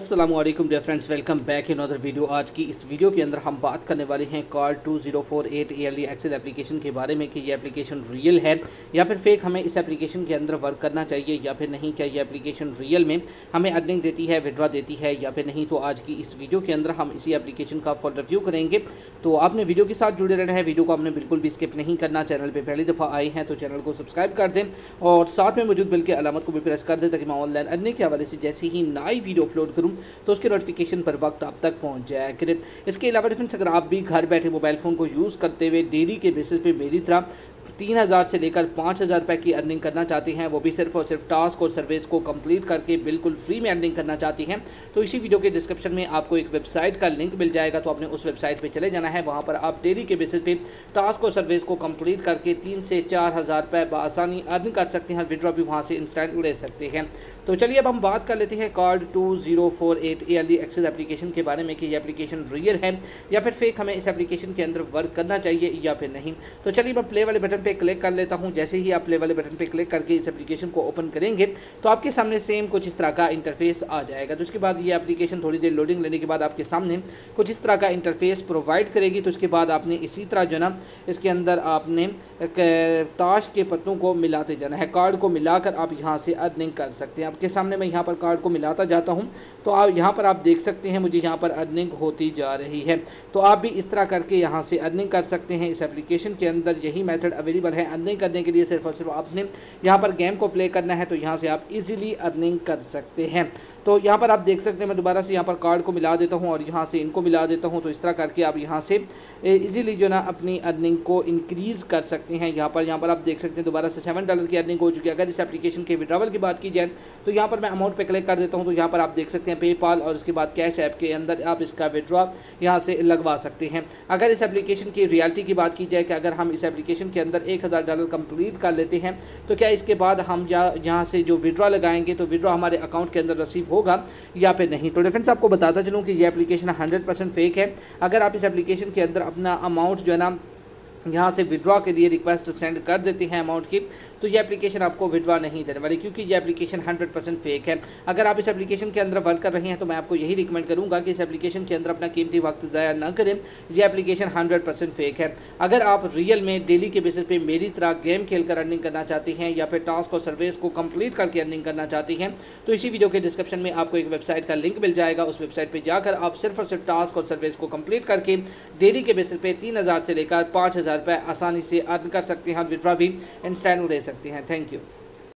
Aslam dear friends welcome back in other video आज की इस वीडियो के अंदर हम बात करने वाले हैं four eight early excel application के बारे में कि ये एप्लीकेशन रियल है या फिर फेक हमें इस एप्लीकेशन के अंदर वर्क करना चाहिए या फिर नहीं। क्या ये एप्लीकेशन रियल में हमें अर्निंग देती है विड्रा देती है या फिर नहीं? तो आज की इस वीडियो के अंदर हम इसी एप्लीकेशन का फुल रिव्यू करेंगे। तो आपने वीडियो के साथ जुड़े रहना है। वीडियो को आपने बिल्कुल भी स्किप नहीं करना। चैनल पर पहली दफ़ा आए हैं तो चैनल को सब्सक्राइब कर दें और साथ में मौजूद बिल के अलामत को भी प्रेस कर दें ताकि मैं ऑनलाइन अर्निंग के हवाले से जैसे ही नई वीडियो अपलोड करूँ तो उसके नोटिफिकेशन पर वक्त आप तक पहुँच जाए करें इसके अलावा डिफेंस अगर आप भी घर बैठे मोबाइल फ़ोन को यूज़ करते हुए डेली के बेसिस पर मेरी तरह तीन हज़ार से लेकर पाँच हज़ार रुपये की अर्निंग करना चाहती हैं। वो भी सिर्फ़ और सिर्फ़ टास्क और सर्विस को कंप्लीट करके बिल्कुल फ्री में अर्निंग करना चाहती हैं। तो इसी वीडियो के डिस्क्रिप्शन में आपको एक वेबसाइट का लिंक मिल जाएगा तो आपने उस वेबसाइट पर चले जाना है। वहाँ पर आप डेली के बेसिस पे टास्क और सर्विस को कंप्लीट करके तीन से चार हज़ार रुपये बसानी अर्निंग कर सकते हैं विड्रॉ भी वहाँ से इंस्टेंट ले सकते हैं। तो चलिए अब हम बात कर लेते हैं card two zero four eight A L access application के बारे में कि ये एप्लीकेशन रियल है या फिर फेक हमें इस एप्लीकेशन के अंदर वर्क करना चाहिए या फिर नहीं। तो चलिए मैं प्ले वाले बटन पर क्लिक कर लेता हूँ, जैसे ही आप प्ले वाले बटन पर क्लिक करके इस एप्लीकेशन को ओपन करेंगे तो आपके सामने सेम कुछ इस तरह का इंटरफेस आ जाएगा। तो उसके बाद ये एप्लीकेशन थोड़ी देर लोडिंग लेने के बाद आपके सामने कुछ इस तरह का इंटरफेस प्रोवाइड करेगी। तो उसके बाद आपने इसी तरह जो ना, इसके अंदर आपने ताश के पत्तों को मिलाते जाना है। कार्ड को मिलाकर आप यहाँ से अर्निंग कर सकते हैं। आपके सामने मैं यहाँ पर कार्ड को मिलाता जाता हूँ तो आप, यहाँ पर आप देख सकते हैं, मुझे यहाँ पर अर्निंग होती जा रही है। तो आप भी इस तरह करके यहाँ से अर्निंग कर सकते हैं। इस एप्लीकेशन के अंदर यही मेथड अवेलेबल है अर्निंग करने के लिए सिर्फ़ और सिर्फ़ आपने यहाँ पर गेम को प्ले करना है तो यहाँ से आप इजीली अर्निंग कर सकते हैं। तो यहाँ पर आप देख सकते हैं, मैं दोबारा से यहाँ पर कार्ड को मिला देता हूँ और यहाँ से इनको मिला देता हूँ। तो इस तरह करके आप यहाँ से इजीली जो ना अपनी अर्निंग को इंक्रीज़ कर सकते हैं। यहाँ पर यहाँ पर आप देख सकते हैं, दोबारा से सेवन डॉलर की अर्निंग हो चुकी है। अगर इस एप्लीकेशन के विड्रावल की बात की जाए तो यहाँ पर मैं अमाउंट पे क्लिक कर देता हूँ। तो यहाँ पर आप देख सकते हैं पेपाल और उसके बाद कैश ऐप के अंदर आप इसका विड्रॉ यहाँ से लगवा सकते हैं। अगर इस एप्लीकेशन की रियलिटी की बात की जाए कि अगर हम इस एप्लीकेशन के अंदर एक हज़ार डॉलर कंप्लीट कर लेते हैं तो क्या इसके बाद हम यहाँ से जो विड्रॉ लगाएँगे तो विड्रॉ हमारे अकाउंट के अंदर रिसीव होगा या फिर नहीं? तो डिफेंस आपको बताता चलूँ कि यह एप्लीकेशन हंड्रेड फेक है। अगर आप इस एप्लीकेशन के अंदर अपना अमाउंट जो है ना यहाँ से विड्रॉ के लिए रिक्वेस्ट सेंड कर देते हैं अमाउंट की तो ये एप्लीकेशन आपको विड्रॉ नहीं देने वाली, क्योंकि ये एप्लीकेशन 100 परसेंट फेक है। अगर आप इस एप्लीकेशन के अंदर वर्क कर रहे हैं तो मैं आपको यही रिकमेंड करूँगा कि इस एप्लीकेशन के अंदर अपना कीमती वक्त ज़ाया ना करें। ये एप्लीकेशन हंड्रेड परसेंट फेक है। अगर आप रियल में डेली के बेसिस पर मेरी तरह गेम खेल कर अर्निंग करना चाहती हैं, या फिर टास्क और सर्विस को कंप्लीट करके अर्निंग करना चाहती हैं तो इसी वीडियो के डिस्क्रिप्शन में आपको एक वेबसाइट का लिंक मिल जाएगा। उस वेबसाइट पर जाकर आप सिर्फ़ और सिर्फ़ टास्क और सर्विस को कंप्लीट करके डेली के बेसिस पे तीन से लेकर पाँच हज़ार हज़ार रुपये आसानी से अर्न कर सकते हैं और विड्रा भी इंस्टेंट दे सकते हैं। Thank you